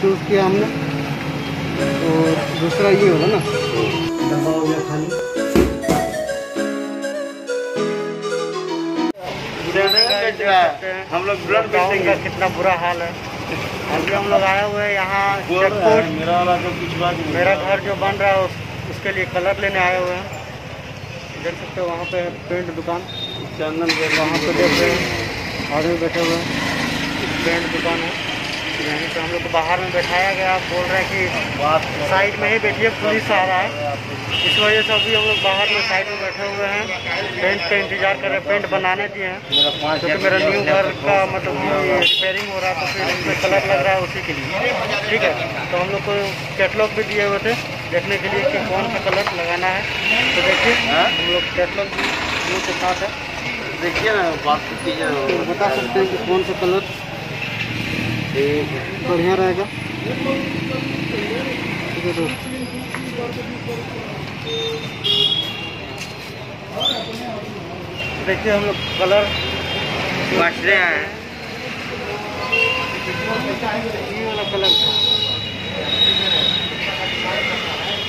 Choose किया हमने। और दूसरा ये होगा ना डब्बा हो गया खाली। हम लोग ब्लड बेचेंगे कितना बुरा हाल है। अभी हम लोग आए हुए हैं यहाँ मेरा वाला जो कुछ बात मेरा घर जो बन रहा है उस, उसके लिए कलर लेने आए हुए हैं। देख सकते हो वहाँ पे पेंट दुकान। चंदन वहाँ पे देख रहे हैं आदमी बैठे हुए हैं। पेंट दुकान है। यहीं तो हम लोग को बाहर में बैठाया गया। बोल रहे हैं कि साइड में ही बैठिए पुलिस आ रहा है। इस वजह से अभी हम लोग बाहर में साइड में बैठे हुए हैं। पेंट का इंतज़ार कर रहे हैं पेंट बनाने दिए हैं। क्योंकि मेरा न्यू घर का मतलब कि रिपेयरिंग हो रहा है तो फिर उसमें कलर लग रहा है उसी के लिए। ठीक है तो हम लोग को कैटलॉग भी दिए हुए थे देखने के लिए कि कौन सा कलर लगाना है। तो देखिए हम लोग कैटलॉग के साथ है। देखिए ना बात कीजिए तो बता सकते हैं कि कौन सा कलर बढ़िया रहेगा। ठीक है दोस्त देखिए हम लोग कलर बांट रहे हैं। ये वाला कलर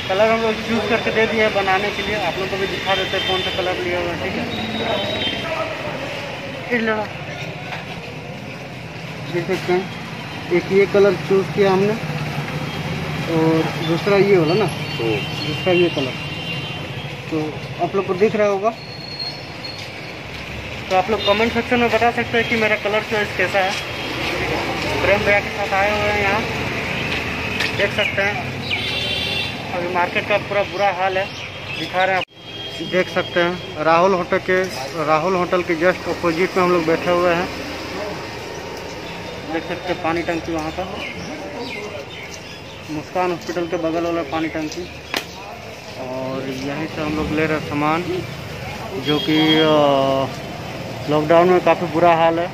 कलर हम लोग चूज़ करके दे दिए बनाने के लिए। आप लोग को भी दिखा देते हैं कौन सा कलर लिया हुआ ठीक है? ये लड़ा देख सकते हैं। एक ये कलर चूज़ किया हमने। और दूसरा ये वाला ना। तो दूसरा ये कलर। तो आप लोग को दिख रहा होगा। तो आप लोग कमेंट सेक्शन में बता सकते हैं कि मेरा कलर चॉइस कैसा है। प्रेम भैया के साथ आए हुए हैं यहाँ। देख सकते हैं। अभी मार्केट का पूरा बुरा हाल है। दिखा रहे हैं देख सकते हैं। राहुल होटल के राहुल होटल के जस्ट अपोजिट में हम लोग बैठे हुए हैं। देख सकते पानी टंकी वहाँ पर। मुस्कान हॉस्पिटल के बगल वाला पानी टंकी। और यहीं से हम लोग ले रहे सामान, जो कि लॉकडाउन में काफ़ी बुरा हाल है।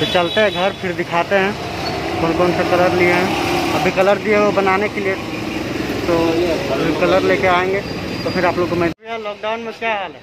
तो चलते हैं घर, फिर दिखाते हैं कौन कौन से कलर लिए हैं। अभी कलर दिए वो बनाने के लिए तो कलर लेके आएँगे। तो फिर आप लोग को मैं लॉकडाउन में क्या हाल है?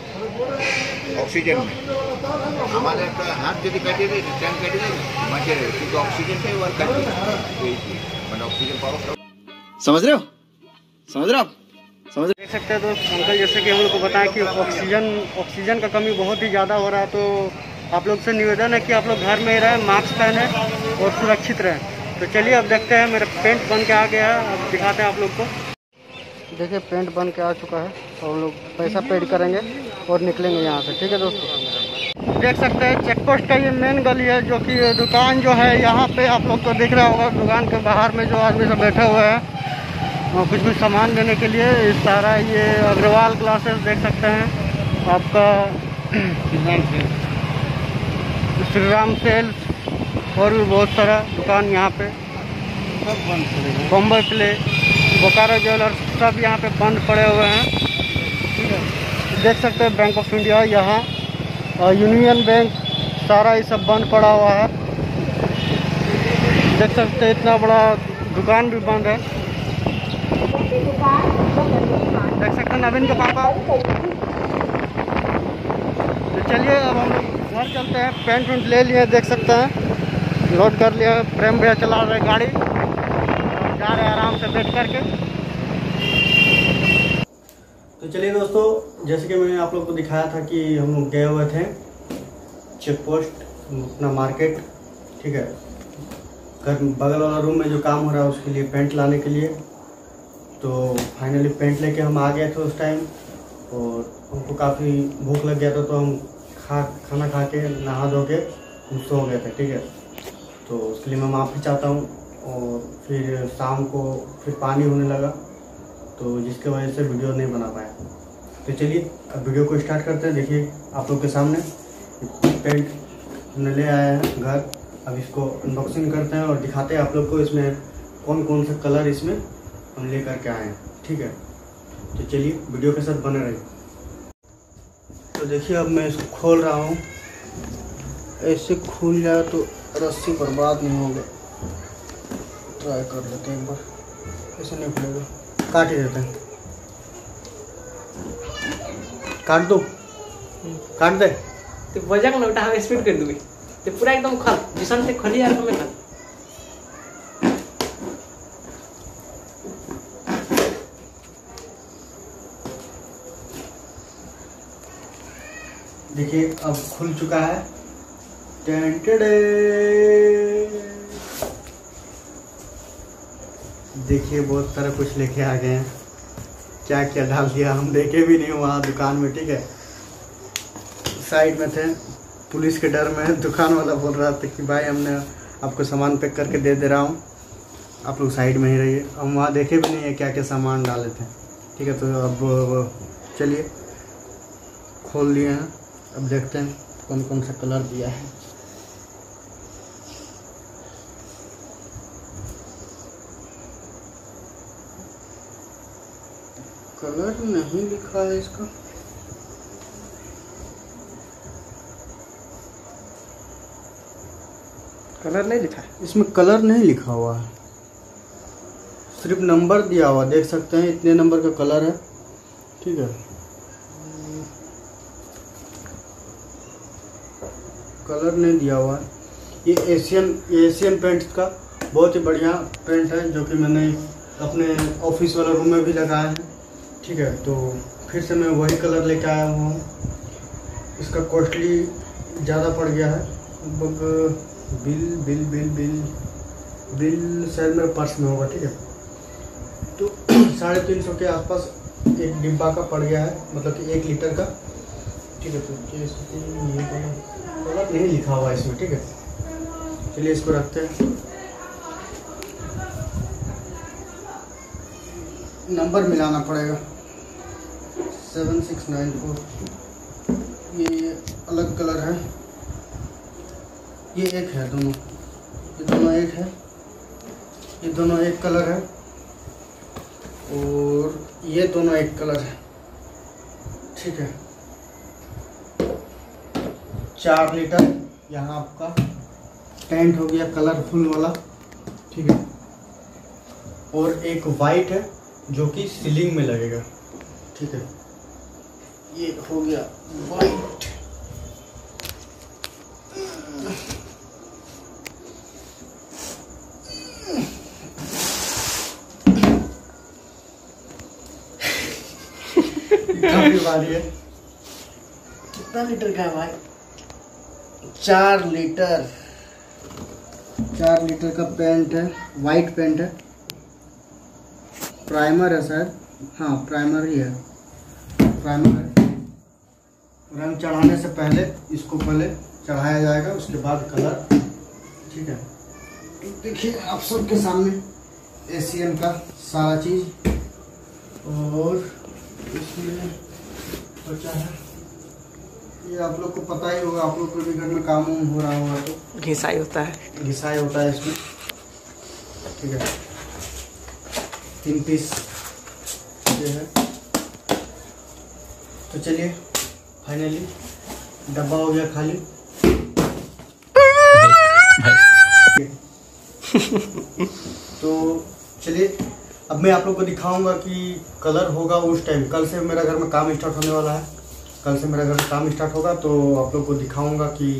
অক্সিজেন নেই আমাদের একটা হাত যদি কাটিয়ে দেয় ট্যাঙ্ক কাটিয়ে দেয় বাঁচিয়ে দেবে কিন্তু অক্সিজেনটাই ওর কাটিয়ে এই মানে অক্সিজেন পাওয়া समझ रहे हो समझ रहे हो आप समझ रहे देख सकते हैं दोस्त अंकल जैसे कि हम लोग को बताएं कि ऑक्सीजन ऑक्सीजन का कमी बहुत ही ज़्यादा हो रहा है तो आप लोग से निवेदन है कि आप लोग घर में ही रहें मास्क पहने और सुरक्षित रहें तो चलिए अब देखते हैं मेरा पेंट बन के आ गया है अब दिखाते हैं आप लोग को देखिए पेंट बन के आ चुका है तो हम लोग पैसा पेड करेंगे और निकलेंगे यहाँ से, ठीक है दोस्तों? देख सकते हैं चेक पोस्ट का ये मेन गली है, जो कि दुकान जो है, यहाँ पे आप लोग को दिख रहा होगा, दुकान के बाहर में जो आदमी सब बैठे हुए हैं कुछ कुछ सामान लेने के लिए सारा ये अग्रवाल ग्लासेस देख सकते हैं, आपका श्री राम सेल्स और भी बहुत सारा दुकान यहाँ पे। सब बंद बम्बई प्ले बोकारो ज्वेलर्स सब यहाँ पे बंद पड़े हुए हैं ठीक है। देख सकते हैं बैंक ऑफ़ इंडिया यहाँ यूनियन बैंक सारा ये सब बंद पड़ा हुआ है। देख सकते हैं, इतना बड़ा दुकान भी बंद है। देख सकते हैं, नवीन के। पापा तो चलिए, अब हम घर चलते हैं, पेंट वेंट ले लिए, देख सकते हैं। लोड कर लिया, प्रेम भैया चला रहे गाड़ी। जा रहे आराम से बैठ करके। चलिए दोस्तों, जैसे कि मैंने आप लोग को दिखाया था कि हम लोग गए हुए थे चेक पोस्ट अपना मार्केट, ठीक है। घर, बगल वाला रूम में जो काम हो रहा है उसके लिए पेंट लाने के लिए। तो फाइनली पेंट लेके हम आ गए थे उस टाइम और हमको काफ़ी भूख लग गया था तो हम खा, खाना खा के, नहा धो के हम सो गए थे, ठीक है। तो उसके लिए मैं माफ़ी चाहता हूँ और फिर शाम को फिर पानी होने लगा। तो जिसके वजह से वीडियो नहीं बना पाया। तो चलिए, अब वीडियो को स्टार्ट करते हैं। देखिए, आप लोग के सामने पेंट हमने ले आया है घर। अब इसको अनबॉक्सिंग करते हैं और दिखाते हैं आप लोग को इसमें कौन कौन सा कलर इसमें हम ले करके आए हैं। ठीक है? तो चलिए, वीडियो के साथ बने रहिए। तो देखिए, अब मैं इसको खोल रहा हूँ। ऐसे खुल जाए तो रस्सी बर्बाद नहीं होगा। ट्राई कर लेते हैं एक बार। ऐसे नहीं खुलेगा। काट ही देते हैं। काट दो। काट दे। ते बजाक ना बेटा हम स्पीड कर दूँगी। ते पूरा एकदम खल जिसन ते खली यार हमें खल। देखिए अब खुल चुका है। टेन देखिए, बहुत सारा कुछ लेके आ गए हैं। क्या क्या डाल दिया हम, देखे भी नहीं वहाँ दुकान में, ठीक है? साइड में थे, पुलिस के डर में, दुकान वाला बोल रहा था कि भाई हमने आपको सामान पैक करके दे दे रहा हूँ। आप लोग साइड में ही रहिए। हम वहाँ देखे भी नहीं है क्या क्या सामान डाले थे। ठीक है तो अब चलिए। खोल लिए हैं। अब देखते हैं कौन कौन सा कलर दिया है। कलर नहीं लिखा है इसका। कलर नहीं लिखा है? इसमें कलर नहीं लिखा हुआ है। सिर्फ़ नंबर दिया हुआ देख सकते हैं इतने नंबर का कलर है। ठीक है। कलर नहीं दिया हुआ है। ये एशियन एशियन पेंट का बहुत ही बढ़िया पेंट है जो कि मैंने अपने ऑफ़िस वाला रूम में भी लगाया है। ठीक है तो फिर से मैं वही कलर लेके आया हूँ। इसका कॉस्टली ज़्यादा पड़ गया है। लगभग bill bill bill bill bill शायद मेरे पर्स में होगा, ठीक है। तो साढ़े तीन सौ के आसपास एक डिब्बा का पड़ गया है मतलब कि एक लीटर का। ठीक है तो कलर कलर नहीं लिखा हुआ है इसमें, ठीक है। चलिए इसको रखते हैं। नंबर मिलाना पड़ेगा। Seven six nine four. ये अलग कलर है। ये एक है दोनों। ये दोनों एक है। ये दोनों एक कलर है। और ये दोनों एक कलर है। ठीक है। चार लीटर यहाँ आपका टेंट हो गया कलरफुल वाला। ठीक है। और एक वाइट है। जो कि सीलिंग में लगेगा। ठीक है? ये हो गया। वाइट है। कितना लीटर का है भाई? चार लीटर। चार लीटर का पेंट है वाइट पेंट है। प्राइमर है शायद हाँ प्राइमर ही है। प्राइमर है। रंग चढ़ाने से पहले इसको पहले चढ़ाया जाएगा उसके बाद कलर ठीक है? देखिए आप सबके सामने एशियन का सारा चीज़। और इसमें बचा है। ये आप लोग को पता ही होगा आप लोग को भी घर में काम हो रहा होगा तो। घिसाई होता है। घिसाई होता है इसमें। ठीक है? तीन पीस ये है। तो चलिए फाइनली डब्बा हो गया खाली। तो चलिए, अब मैं आप लोग को दिखाऊँगा कि कलर होगा उस टाइम कल से मेरा घर में काम स्टार्ट होने वाला है। कल से मेरा घर में काम स्टार्ट होगा तो आप लोग को दिखाऊँगा कि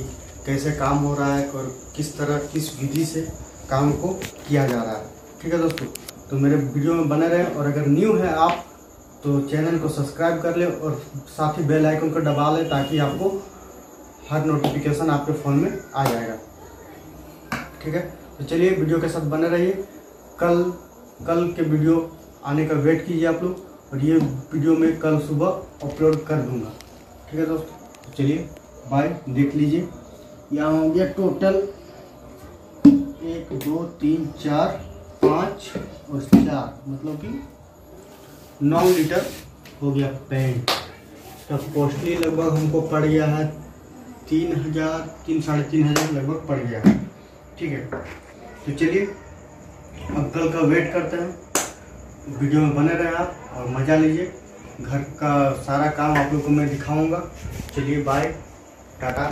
कैसे काम हो रहा है और किस तरह, किस विधि से काम को किया जा रहा है। ठीक है दोस्तों? तो मेरे वीडियो में बने रहें और अगर न्यू है आप तो चैनल को सब्सक्राइब कर ले और साथ ही बेल आइकन को दबा लें ताकि आपको हर नोटिफिकेशन आपके फ़ोन में आ जाएगा। ठीक है? तो चलिए वीडियो के साथ बने रहिए। कल कल के वीडियो आने का वेट कीजिए आप लोग और ये वीडियो मैं कल सुबह अपलोड कर दूँगा। ठीक है दोस्तों? तो चलिए बाय देख लीजिए। यहाँ हो गया टोटल एक, दो, तीन, चार। पाँच और चार मतलब कि नौ लीटर हो गया पेंट। इसका कॉस्टली लगभग हमको पड़ गया है तीन हज़ार, तीन, साढ़े तीन हज़ार लगभग पड़ गया है। ठीक है? तो चलिए, अब कल का वेट करते हैं। वीडियो में बने रहें आप और मज़ा लीजिए। घर का सारा काम आप लोग को मैं दिखाऊँगा। चलिए बाय टाटा।